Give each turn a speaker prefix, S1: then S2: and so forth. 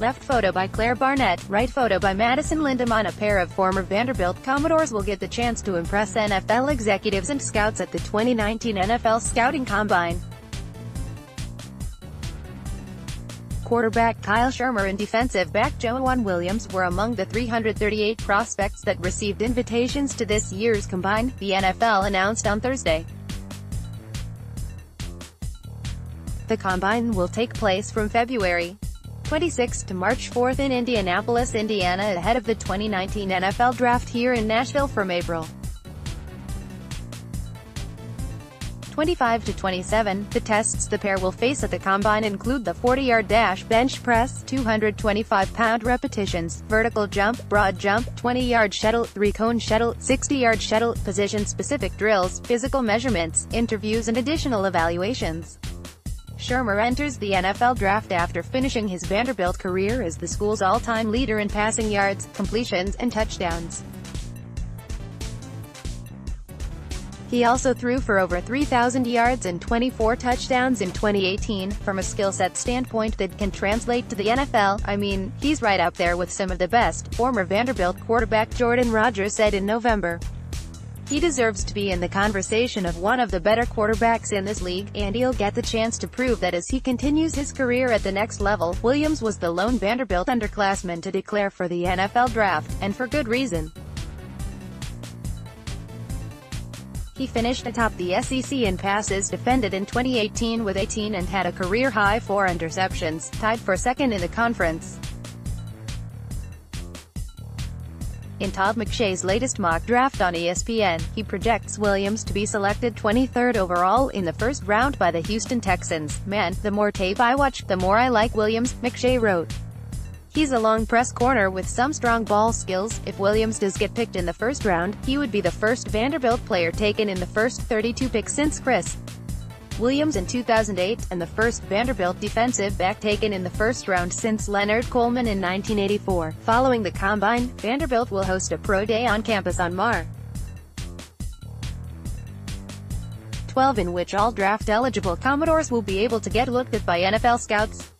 S1: Left photo by Claire Barnett, right photo by Madison Lindeman A pair of former Vanderbilt Commodores will get the chance to impress NFL executives and scouts at the 2019 NFL Scouting Combine. Quarterback Kyle Shurmur and defensive back Joejuan Williams were among the 338 prospects that received invitations to this year's Combine, the NFL announced on Thursday. The Combine will take place from February 26 to March 4 in Indianapolis, Indiana ahead of the 2019 NFL Draft here in Nashville from April 25 to 27. The tests the pair will face at the Combine include the 40-yard dash, bench press, 225-pound repetitions, vertical jump, broad jump, 20-yard shuttle, 3-cone shuttle, 60-yard shuttle, position-specific drills, physical measurements, interviews and additional evaluations. Shurmur enters the NFL draft after finishing his Vanderbilt career as the school's all-time leader in passing yards, completions, and touchdowns. He also threw for over 3,000 yards and 24 touchdowns in 2018. From a skill set standpoint that can translate to the NFL, I mean, he's right up there with some of the best, former Vanderbilt quarterback Jordan Rodgers said in November. He deserves to be in the conversation of one of the better quarterbacks in this league, and he'll get the chance to prove that as he continues his career at the next level. Williams was the lone Vanderbilt underclassman to declare for the NFL draft, and for good reason. He finished atop the SEC in passes defended in 2018 with 18 and had a career-high four interceptions, tied for second in the conference. In Todd McShay's latest mock draft on ESPN, he projects Williams to be selected 23rd overall in the first round by the Houston Texans. Man, the more tape I watch, the more I like Williams, McShay wrote. He's a long press corner with some strong ball skills. If Williams does get picked in the first round, he would be the first Vanderbilt player taken in the first 32 picks since Chris Williams in 2008, and the first Vanderbilt defensive back taken in the first round since Leonard Coleman in 1984. Following the Combine, Vanderbilt will host a pro day on campus on Mar. 12 in which all draft-eligible Commodores will be able to get looked at by NFL scouts.